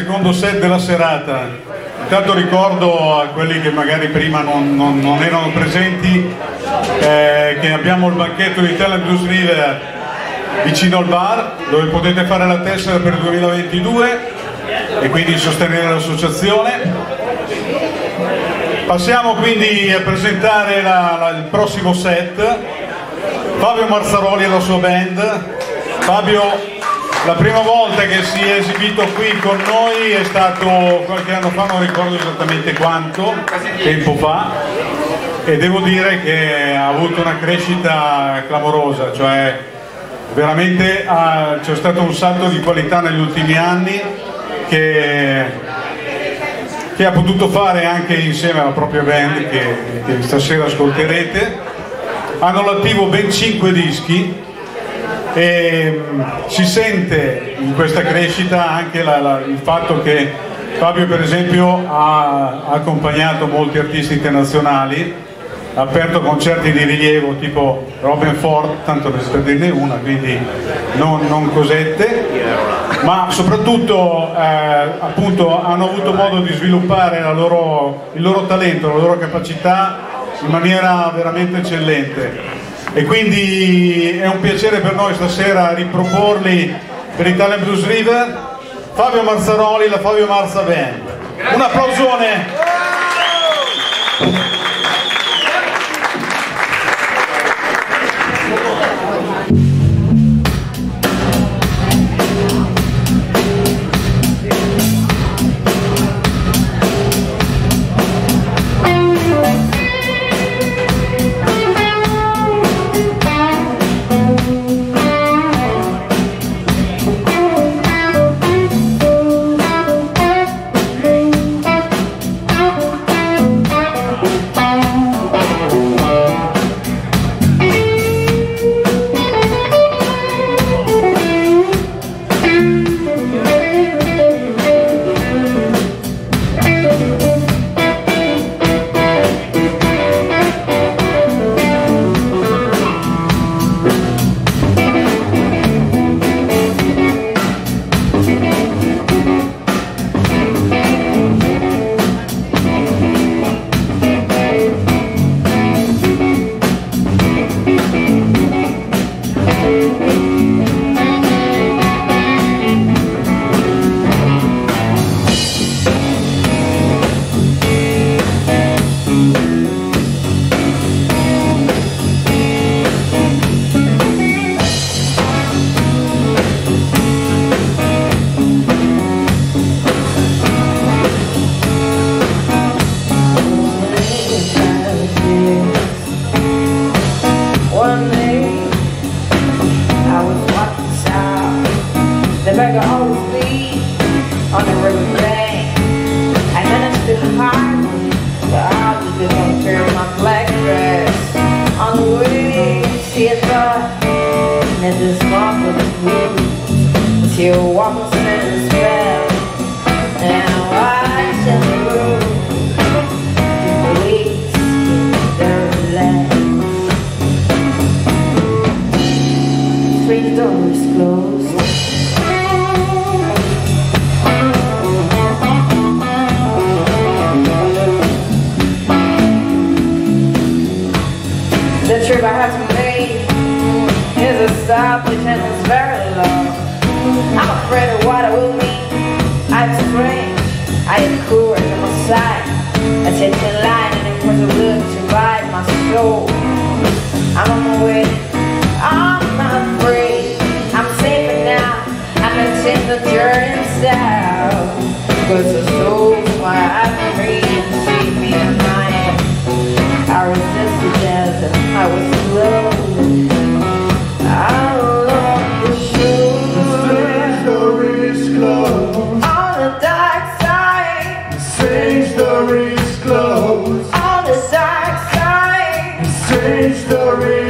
secondo set della serata. Intanto ricordo a quelli che magari prima non, non, non erano presenti eh, che abbiamo il banchetto di Talent Blues River vicino al bar dove potete fare la tessera per il 2022 e quindi sostenere l'associazione. Passiamo quindi a presentare la, la, il prossimo set. Fabio Marzaroli e la sua band. Fabio la prima volta che si è esibito qui con noi è stato qualche anno fa, non ricordo esattamente quanto tempo fa, e devo dire che ha avuto una crescita clamorosa, cioè veramente c'è stato un salto di qualità negli ultimi anni che, che, ha potuto fare anche insieme alla propria band che, che stasera ascolterete. Hanno all'attivo ben 5 dischi e si sente in questa crescita anche la, la, il fatto che Fabio per esempio ha, ha accompagnato molti artisti internazionali ha aperto concerti di rilievo tipo Robin Ford, tanto per dirne una, quindi non, non cosette, ma soprattutto eh, appunto hanno avuto modo di sviluppare loro, il loro talento, la loro capacità in maniera veramente eccellente e quindi è un piacere per noi stasera riproporli per Italia Blues River Fabio Marzaroli, la Fabio Marza Band. Un applausone like a old speed on the river bank. I managed to hide, but I was gonna turn my black dress on the way to see a thought. And this walk was blue, but you walk in the spell. And watch the room, the police, they're black. Three doors closed. The trip I have to make is a stop which ends very long. I'm afraid of what it will mean. I'm strange. I am cool and my side. I take the line and it was a look to ride my soul. I'm on my way. I'm not afraid. I'm safe now. I'm in the journey south. Cause the soul. Strange stories close. On the dark side. Strange stories.